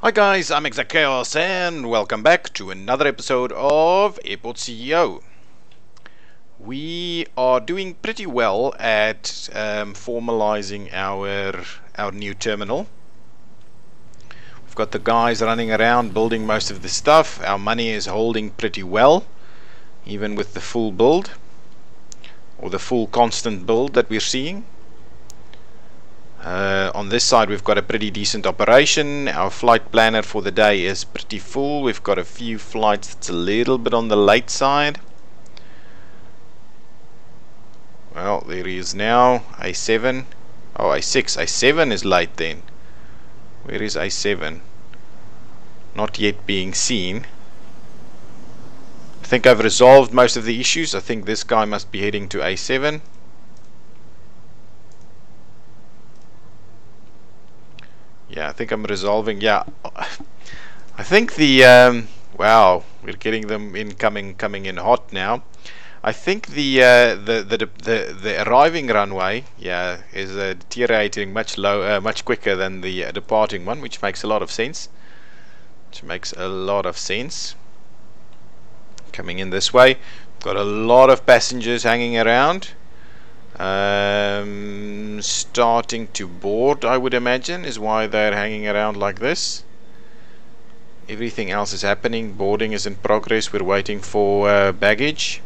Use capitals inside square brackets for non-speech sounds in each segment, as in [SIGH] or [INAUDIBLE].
Hi guys, I'm ExactChaos and welcome back to another episode of Airport CEO. We are doing pretty well at um, formalizing our our new terminal. We've got the guys running around building most of the stuff. Our money is holding pretty well, even with the full build or the full constant build that we're seeing. Uh, on this side we've got a pretty decent operation. Our flight planner for the day is pretty full. We've got a few flights that's a little bit on the late side. Well, there he is now. A7. Oh, A6. A7 is late then. Where is A7? Not yet being seen. I think I've resolved most of the issues. I think this guy must be heading to A7. Yeah I think I'm resolving yeah. I think the um, wow we're getting them in coming coming in hot now. I think the uh, the, the the the arriving runway yeah is uh, deteriorating much low uh, much quicker than the uh, departing one which makes a lot of sense. Which makes a lot of sense. Coming in this way. Got a lot of passengers hanging around um, starting to board I would imagine is why they're hanging around like this. Everything else is happening. Boarding is in progress. We're waiting for uh, baggage.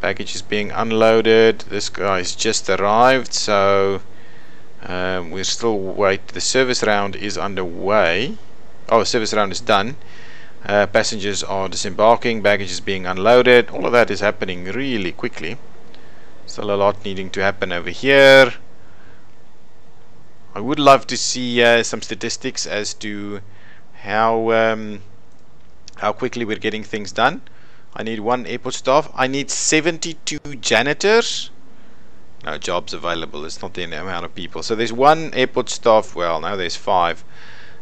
Baggage is being unloaded. This guy's just arrived so um, we're still wait the service round is underway. Oh the service round is done. Uh, passengers are disembarking. Baggage is being unloaded. All of that is happening really quickly Still a lot needing to happen over here. I would love to see uh, some statistics as to how um, how quickly we're getting things done. I need one airport staff. I need 72 janitors. No jobs available. It's not the amount of people. So there's one airport staff. Well, now there's five.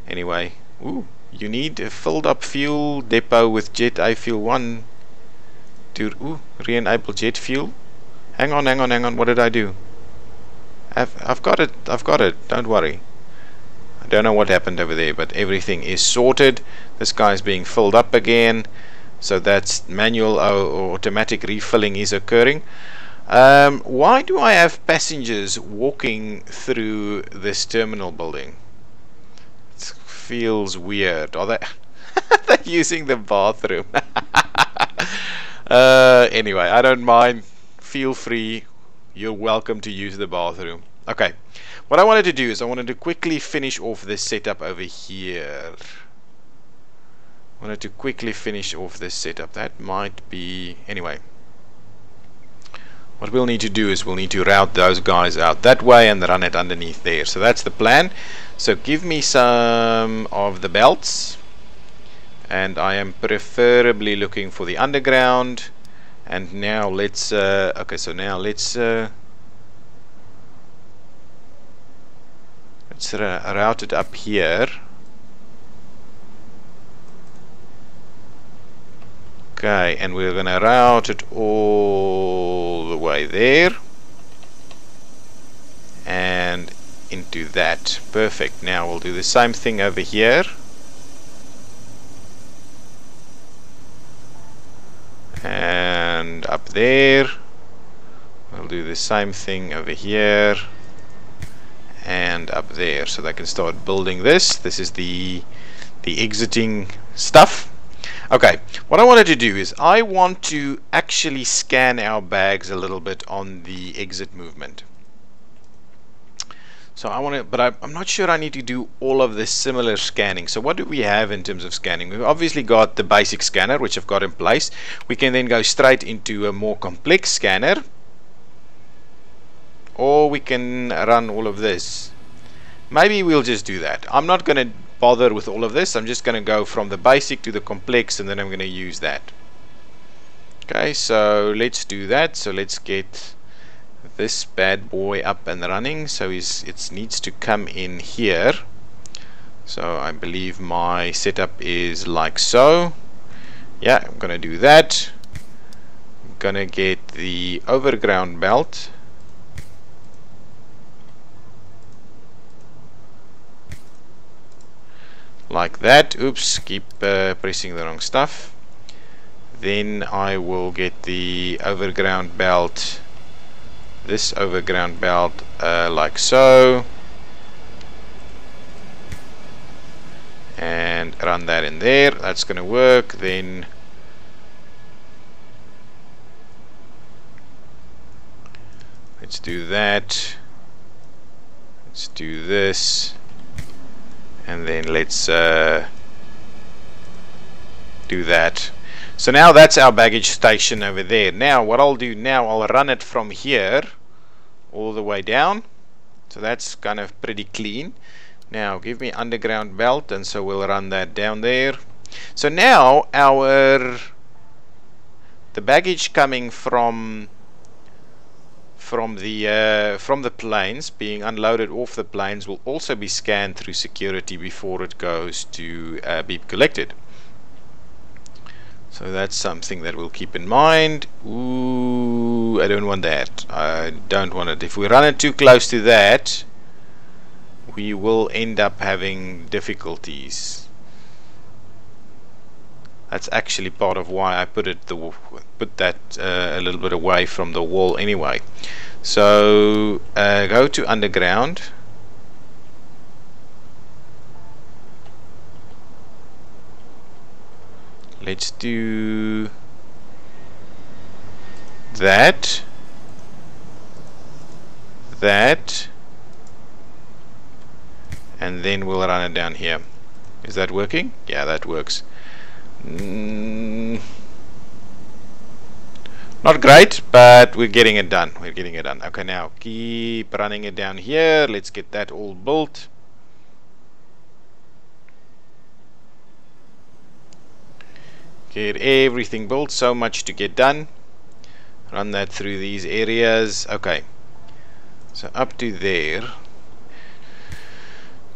Anyway, ooh, you need a filled up fuel depot with jet I fuel one. to re-enable jet fuel. Hang on, hang on, hang on. What did I do? I've, I've got it. I've got it. Don't worry. I don't know what happened over there, but everything is sorted. This guy's being filled up again. So that's manual or automatic refilling is occurring. Um, why do I have passengers walking through this terminal building? It feels weird. Are they, [LAUGHS] they using the bathroom? [LAUGHS] uh, anyway, I don't mind feel free. You're welcome to use the bathroom. Okay, what I wanted to do is I wanted to quickly finish off this setup over here. I wanted to quickly finish off this setup. That might be... Anyway. What we'll need to do is we'll need to route those guys out that way and run it underneath there. So that's the plan. So give me some of the belts. And I am preferably looking for the underground and now let's uh, okay so now let's uh, let's route it up here. Okay and we're gonna route it all the way there. And into that. Perfect. Now we'll do the same thing over here and up there. We'll do the same thing over here and up there so they can start building this. This is the the exiting stuff. Okay what I wanted to do is I want to actually scan our bags a little bit on the exit movement so I want to, but I, am not sure I need to do all of this similar scanning. So what do we have in terms of scanning? We've obviously got the basic scanner, which I've got in place. We can then go straight into a more complex scanner. Or we can run all of this. Maybe we'll just do that. I'm not going to bother with all of this. I'm just going to go from the basic to the complex and then I'm going to use that. Okay, so let's do that. So let's get this bad boy up and running so it needs to come in here. So I believe my setup is like so. Yeah I'm gonna do that. I'm gonna get the overground belt. Like that. Oops keep uh, pressing the wrong stuff. Then I will get the overground belt this overground belt uh, like so. And run that in there. That's gonna work. Then let's do that. Let's do this. And then let's uh, do that so now that's our baggage station over there. Now what I'll do now I'll run it from here all the way down. So that's kind of pretty clean. Now give me underground belt and so we'll run that down there. So now our the baggage coming from from the uh, from the planes being unloaded off the planes will also be scanned through security before it goes to uh, be collected so that's something that we'll keep in mind. Ooh I don't want that. I don't want it. If we run it too close to that we will end up having difficulties. That's actually part of why I put it the put that uh, a little bit away from the wall anyway. So uh, go to underground let's do that. That. And then we'll run it down here. Is that working? Yeah that works. Mm. not great but we're getting it done. We're getting it done. Okay now keep running it down here. Let's get that all built get everything built so much to get done run that through these areas okay so up to there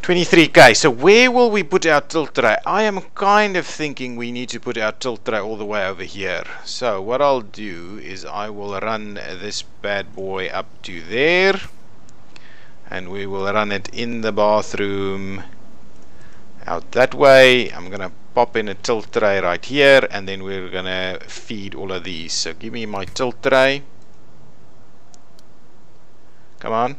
23k. So where will we put our tilt tray? I am kind of thinking we need to put our tilt tray all the way over here. So what I'll do is I will run this bad boy up to there. And we will run it in the bathroom out that way. I'm to pop in a tilt tray right here. And then we're to feed all of these. So give me my tilt tray. Come on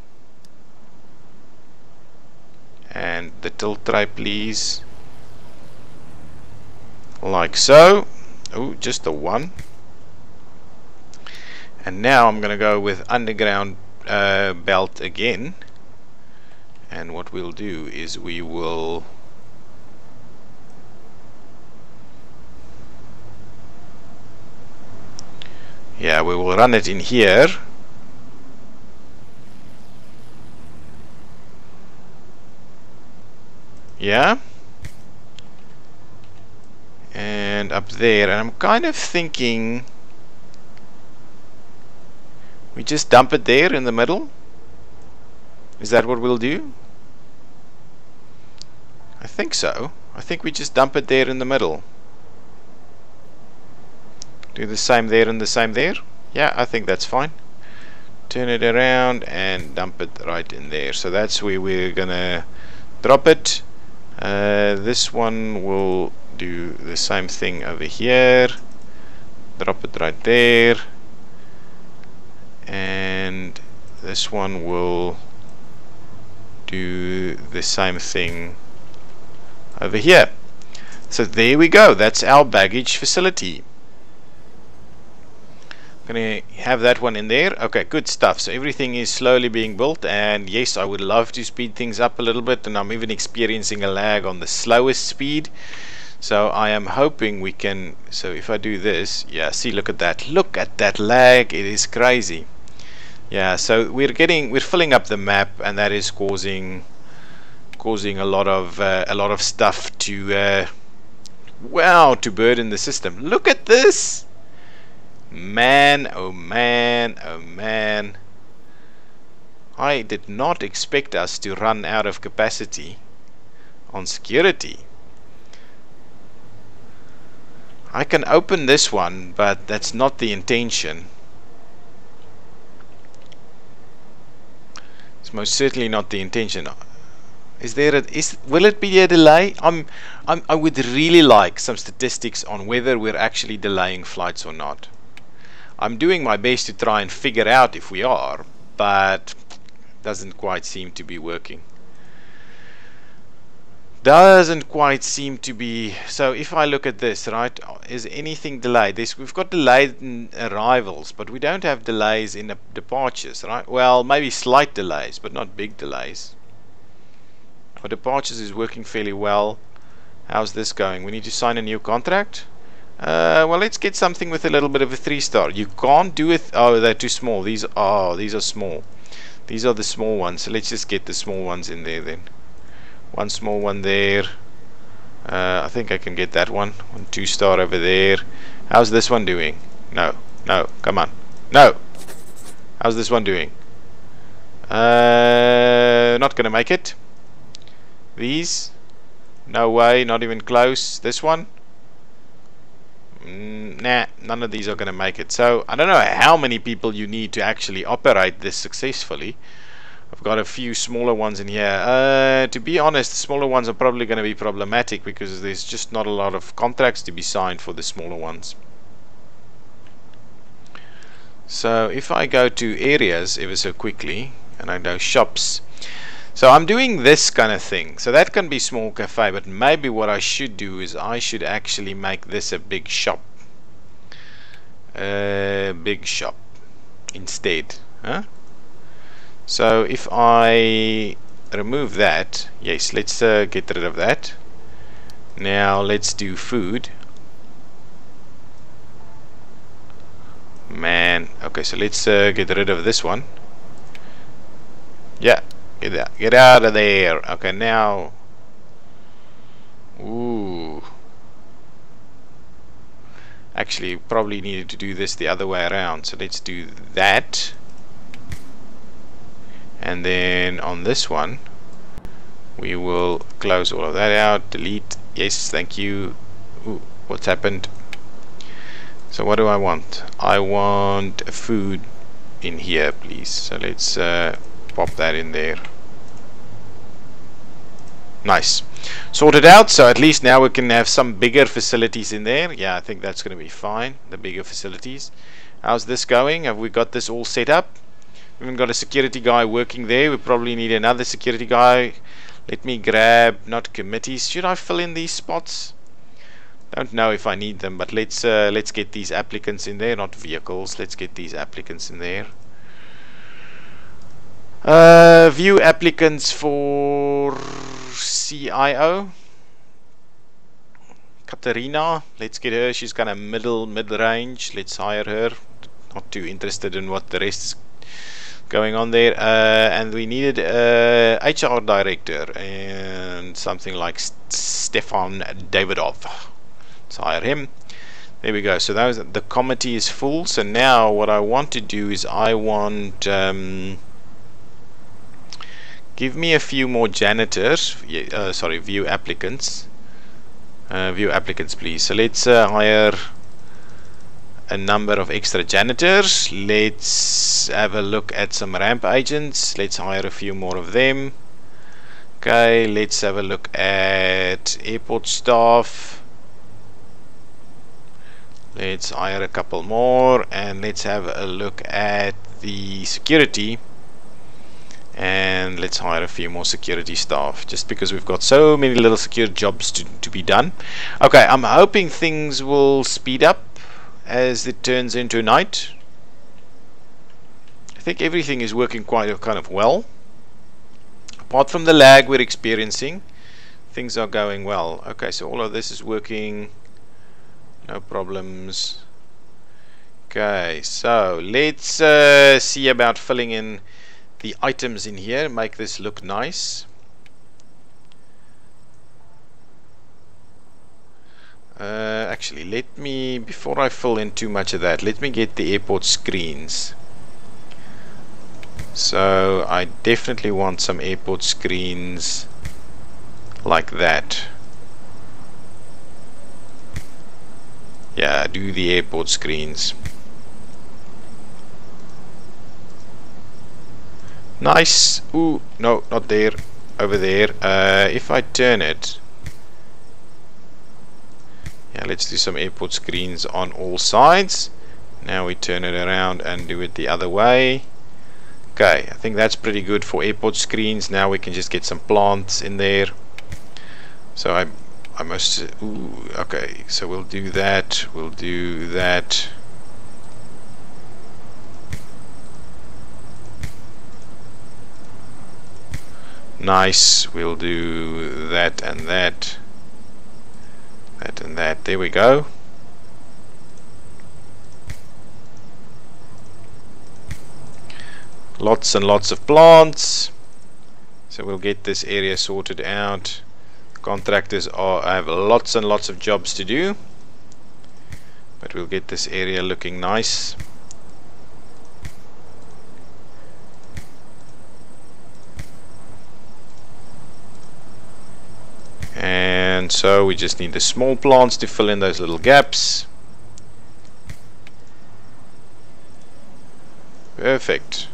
and the tilt tray please like so oh just the one and now I'm gonna go with underground uh, belt again and what we'll do is we will yeah we will run it in here. Yeah. And up there and I'm kind of thinking we just dump it there in the middle. Is that what we'll do? I think so. I think we just dump it there in the middle do the same there and the same there? Yeah I think that's fine. Turn it around and dump it right in there. So that's where we're gonna drop it. Uh, this one will do the same thing over here. Drop it right there. And this one will do the same thing over here. So there we go. That's our baggage facility gonna have that one in there? Okay good stuff. So everything is slowly being built and yes I would love to speed things up a little bit and I'm even experiencing a lag on the slowest speed. So I am hoping we can so if I do this yeah see look at that. Look at that lag. It is crazy. Yeah so we're getting we're filling up the map and that is causing causing a lot of uh, a lot of stuff to uh, wow to burden the system. Look at this Man, oh man, oh man. I did not expect us to run out of capacity on security. I can open this one, but that's not the intention. It's most certainly not the intention. Is there a is will it be a delay? I'm, I'm I would really like some statistics on whether we're actually delaying flights or not. I'm doing my best to try and figure out if we are, but doesn't quite seem to be working. Doesn't quite seem to be so if I look at this right is anything delayed? This we've got delayed in arrivals but we don't have delays in departures right? Well maybe slight delays but not big delays. Our departures is working fairly well. How's this going? We need to sign a new contract uh, well let's get something with a little bit of a three star you can't do it. Oh they're too small. These are oh, these are small. These are the small ones. So let's just get the small ones in there then. One small one there. Uh, I think I can get that one. One two star over there. How's this one doing? No. No. Come on. No. How's this one doing? Uh, not gonna make it. These? No way. Not even close. This one nah none of these are gonna make it so I don't know how many people you need to actually operate this successfully I've got a few smaller ones in here. Uh, to be honest, the smaller ones are probably going to be problematic because there's just not a lot of contracts to be signed for the smaller ones. So if I go to areas ever so quickly and I go shops, so I'm doing this kind of thing. So that can be small cafe, but maybe what I should do is I should actually make this a big shop. A uh, big shop instead. Huh? So if I remove that, yes, let's uh, get rid of that. Now let's do food. Man, okay, so let's uh, get rid of this one. Yeah, get that, get out of there. Okay, now, ooh. Actually, probably needed to do this the other way around. So let's do that. And then on this one we will close all of that out. Delete. Yes thank you. Ooh, what's happened? So what do I want? I want food in here please. So let's uh, pop that in there nice sorted out so at least now we can have some bigger facilities in there yeah I think that's gonna be fine the bigger facilities how's this going have we got this all set up we haven't got a security guy working there. We probably need another security guy. Let me grab, not committees. Should I fill in these spots? Don't know if I need them, but let's uh, let's get these applicants in there, not vehicles. Let's get these applicants in there. Uh, view applicants for CIO. Katerina, let's get her. She's kind of middle mid range. Let's hire her. Not too interested in what the rest is going on there uh, and we needed a HR director and something like Stefan Davidov let's hire him there we go so that was the committee is full so now what I want to do is I want um, give me a few more janitors. Uh, sorry view applicants. Uh, view applicants please. So let's uh, hire a number of extra janitors. Let's have a look at some ramp agents. Let's hire a few more of them. Okay let's have a look at airport staff. Let's hire a couple more and let's have a look at the security and let's hire a few more security staff just because we've got so many little secure jobs to, to be done okay I'm hoping things will speed up as it turns into night. I think everything is working quite kind of well. Apart from the lag we're experiencing, things are going well. Okay, so all of this is working, no problems. Okay, so let's uh, see about filling in the items in here, make this look nice. Uh, actually, let me, before I fill in too much of that, let me get the airport screens. So, I definitely want some airport screens like that. Yeah, do the airport screens. Nice. Ooh, no, not there. over there. Uh, if I turn it. Yeah let's do some airport screens on all sides. Now we turn it around and do it the other way. Okay I think that's pretty good for airport screens. Now we can just get some plants in there. So I I must ooh, okay. So we'll do that. We'll do that nice we'll do that and that. That and that. There we go. Lots and lots of plants. So we'll get this area sorted out. Contractors are have lots and lots of jobs to do. But we'll get this area looking nice and so we just need the small plants to fill in those little gaps. Perfect.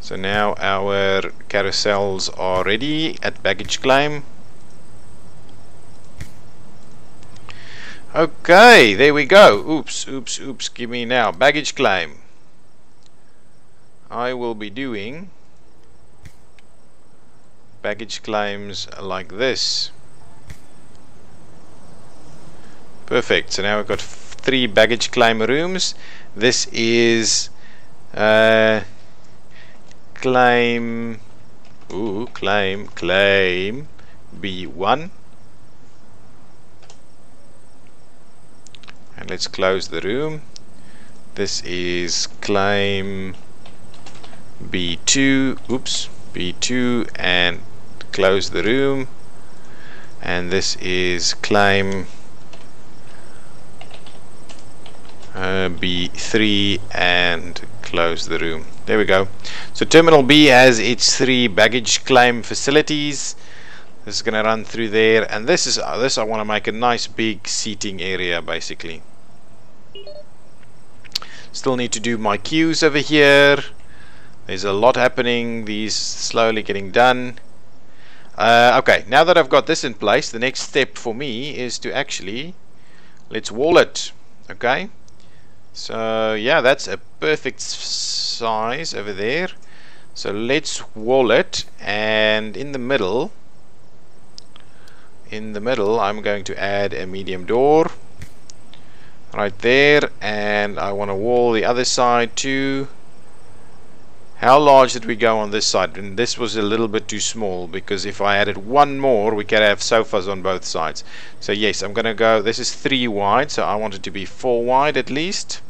So now our carousels are ready at baggage claim. Okay there we go. Oops oops oops give me now. Baggage claim. I will be doing baggage claims like this Perfect. So now we've got three baggage claim rooms. This is uh, claim. Ooh, claim, claim B1. And let's close the room. This is claim B2. Oops, B2 and close the room. And this is claim uh, B3 and close the room. There we go. So terminal B has its three baggage claim facilities. This is going to run through there and this is uh, this I want to make a nice big seating area basically. Still need to do my queues over here. There's a lot happening. These slowly getting done. Uh, okay now that I've got this in place the next step for me is to actually let's wall it okay so yeah that's a perfect size over there. So let's wall it and in the middle in the middle I'm going to add a medium door right there and I want to wall the other side too how large did we go on this side? And this was a little bit too small because if I added one more we could have sofas on both sides. So yes I'm gonna go this is three wide so I want it to be four wide at least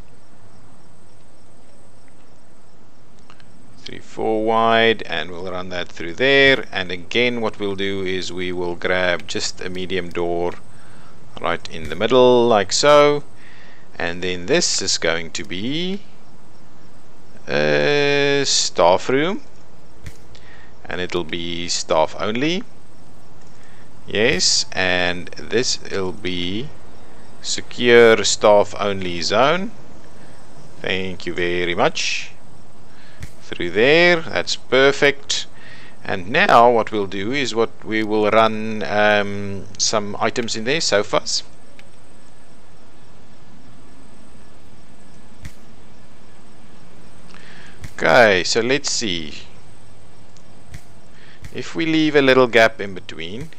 three four wide and we'll run that through there. And again what we'll do is we will grab just a medium door right in the middle like so. And then this is going to be a staff room. And it'll be staff only. Yes and this will be secure staff only zone. Thank you very much through there. That's perfect. And now what we'll do is what we will run um, some items in there sofas. Okay so let's see. If we leave a little gap in between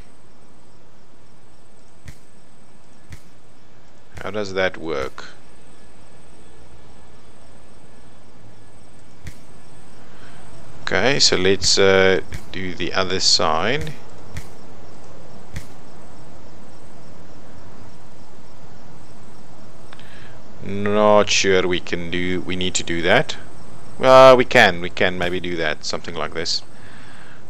how does that work Okay, so let's uh, do the other side. Not sure we can do, we need to do that. Well, we can, we can maybe do that, something like this.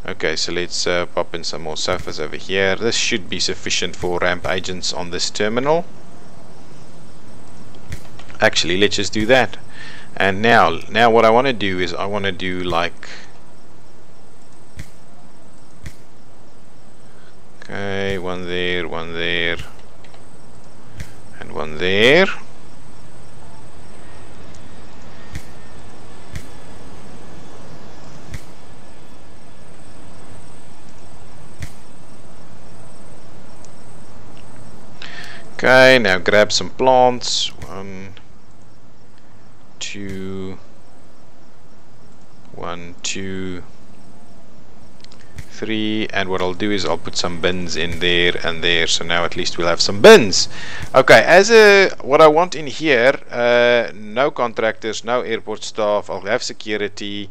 Okay, so let's uh, pop in some more sofas over here. This should be sufficient for ramp agents on this terminal. Actually, let's just do that. And now, now what I want to do is I want to do like Okay, one there, one there, and one there. Okay, now grab some plants. One, two, one, two three, and what I'll do is I'll put some bins in there and there, so now at least we'll have some bins. Okay, as a what I want in here, uh, no contractors, no airport staff. I'll have security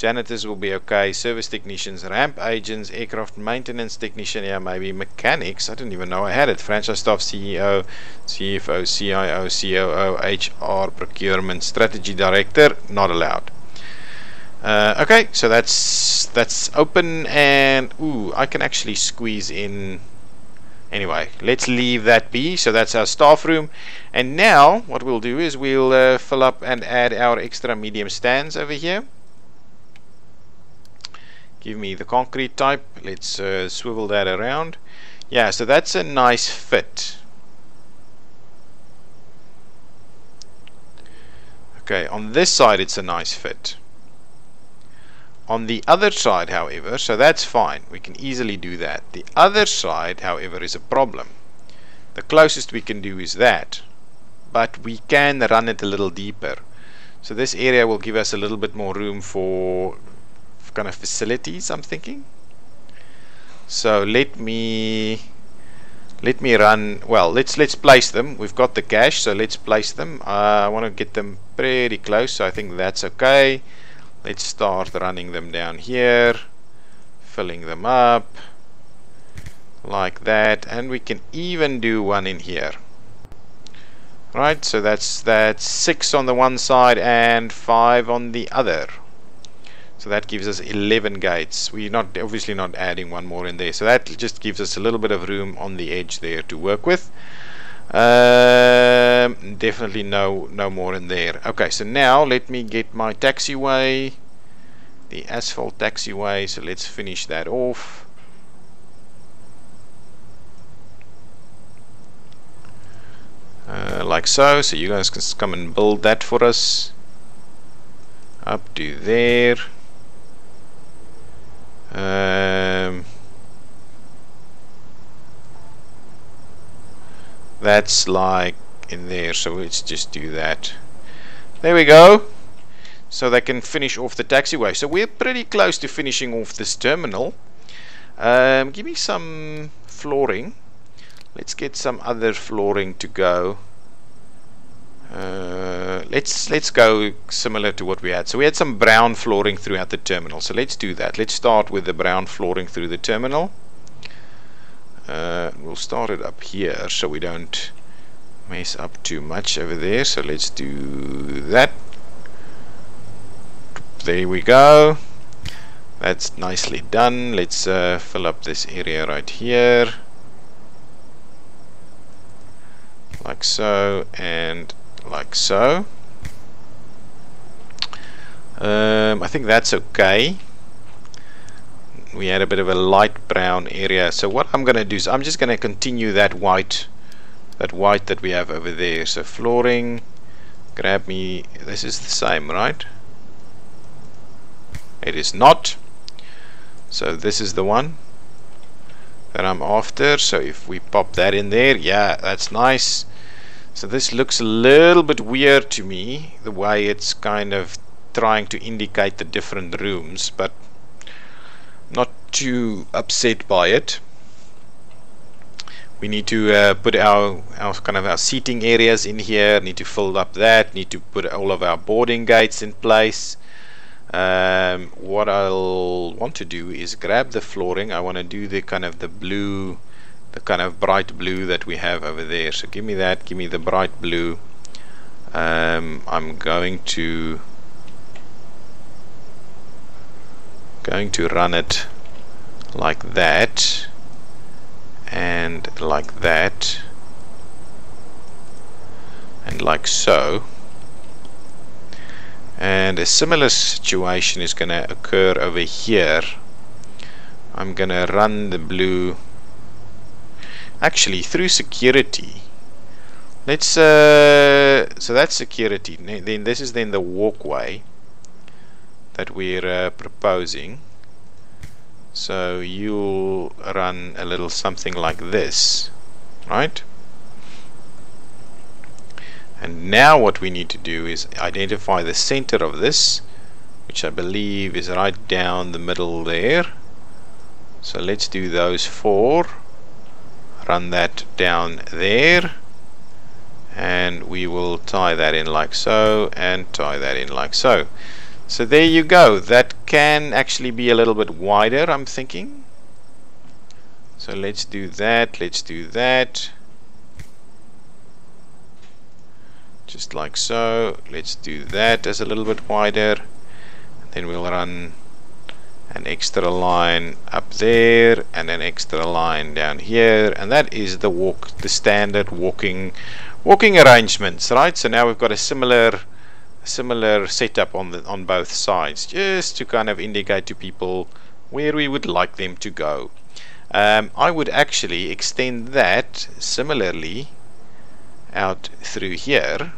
janitors will be okay service technicians ramp agents aircraft maintenance technician yeah maybe mechanics I didn't even know I had it franchise staff CEO CFO CIO COO HR procurement strategy director not allowed uh, okay so that's that's open and ooh I can actually squeeze in. Anyway let's leave that be. So that's our staff room. And now what we'll do is we'll uh, fill up and add our extra medium stands over here. Give me the concrete type. Let's uh, swivel that around. Yeah so that's a nice fit. Okay on this side it's a nice fit on the other side however so that's fine we can easily do that. The other side however is a problem. The closest we can do is that but we can run it a little deeper. So this area will give us a little bit more room for kind of facilities I'm thinking. So let me let me run well let's let's place them. We've got the cache so let's place them. Uh, I want to get them pretty close so I think that's okay let's start running them down here filling them up like that and we can even do one in here. Right so that's that's six on the one side and five on the other. So that gives us 11 gates. We're not obviously not adding one more in there. So that just gives us a little bit of room on the edge there to work with um, definitely no no more in there. Okay so now let me get my taxiway the asphalt taxiway. So let's finish that off. Uh, like so. So you guys can come and build that for us. Up to there um, that's like in there so let's just do that. There we go. So they can finish off the taxiway. So we're pretty close to finishing off this terminal. Um, give me some flooring. Let's get some other flooring to go. Uh, let's let's go similar to what we had. So we had some brown flooring throughout the terminal. So let's do that. Let's start with the brown flooring through the terminal uh, we'll start it up here so we don't mess up too much over there. So let's do that. There we go. That's nicely done. Let's uh, fill up this area right here. Like so and like so. Um, I think that's okay we had a bit of a light brown area. So what I'm gonna do is I'm just gonna continue that white that white that we have over there. So flooring grab me this is the same right? It is not. So this is the one that I'm after. So if we pop that in there yeah that's nice. So this looks a little bit weird to me, the way it's kind of trying to indicate the different rooms, but not too upset by it. We need to uh, put our, our kind of our seating areas in here, need to fill up that, need to put all of our boarding gates in place. Um, what I'll want to do is grab the flooring, I want to do the kind of the blue the kind of bright blue that we have over there so give me that give me the bright blue um, I'm going to going to run it like that and like that and like so. And a similar situation is going to occur over here. I'm going to run the blue actually through security. Let's uh, so that's security. Then this is then the walkway that we're uh, proposing. So you'll run a little something like this right? And now what we need to do is identify the center of this which I believe is right down the middle there. So let's do those four run that down there and we will tie that in like so and tie that in like so so there you go. That can actually be a little bit wider I'm thinking. So let's do that let's do that. Just like so. Let's do that as a little bit wider. Then we'll run an extra line up there and an extra line down here. And that is the walk the standard walking walking arrangements right? So now we've got a similar similar setup on the on both sides just to kind of indicate to people where we would like them to go. Um, I would actually extend that similarly out through here.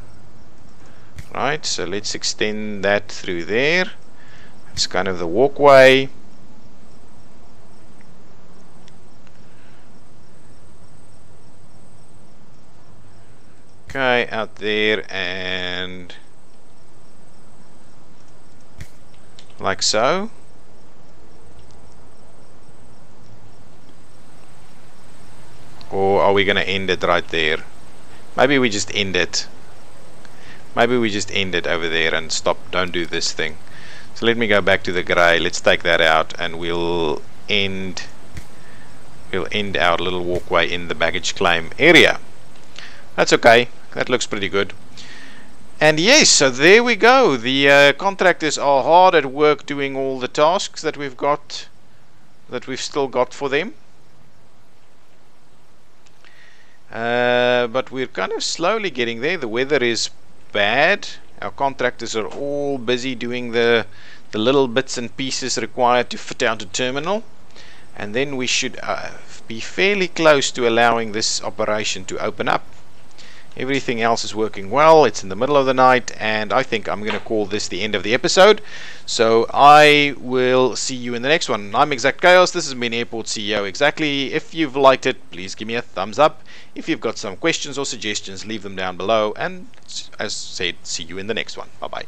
Right so let's extend that through there. It's kind of the walkway. Okay out there and like so. Or are we going to end it right there? Maybe we just end it. Maybe we just end it over there and stop. Don't do this thing. So let me go back to the gray let's take that out and we'll end we'll end our little walkway in the baggage claim area. That's okay. That looks pretty good and yes so there we go the uh, contractors are hard at work doing all the tasks that we've got that we've still got for them uh, but we're kind of slowly getting there the weather is bad. Our contractors are all busy doing the, the little bits and pieces required to fit out a terminal. And then we should uh, be fairly close to allowing this operation to open up. Everything else is working well. It's in the middle of the night, and I think I'm going to call this the end of the episode. So I will see you in the next one. I'm Exact Chaos. This has been Airport CEO Exactly. If you've liked it, please give me a thumbs up. If you've got some questions or suggestions, leave them down below. And as said, see you in the next one. Bye bye.